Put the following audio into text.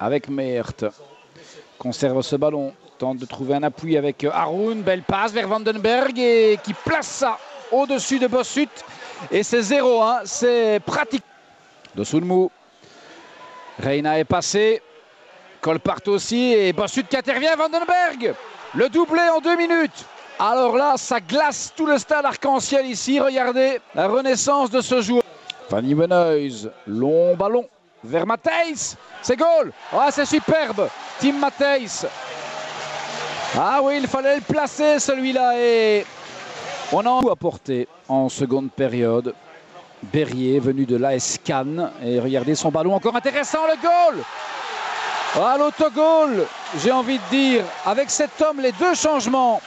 Avec Meert. Conserve ce ballon. Tente de trouver un appui avec Haroun. Belle passe vers Vandenberg et qui place ça au-dessus de Bossut. Et c'est 0-1. C'est pratique. De Soulmou. Reina est passé. Colpart aussi. Et Bossut qui intervient. Vandenberg. Le doublé en deux minutes. Alors là, ça glace tout le stade arc-en-ciel ici. Regardez la renaissance de ce joueur. Fanny Benoît, long ballon vers Matthijs. C'est goal. Ah, c'est superbe. Tim Matthijs. Ah oui, il fallait le placer celui-là. Et on a tout apporté en seconde période. Berrier venu de l'AS Cannes. Et regardez son ballon encore intéressant, le goal. Ah, l'autogol, j'ai envie de dire, avec cet homme, les deux changements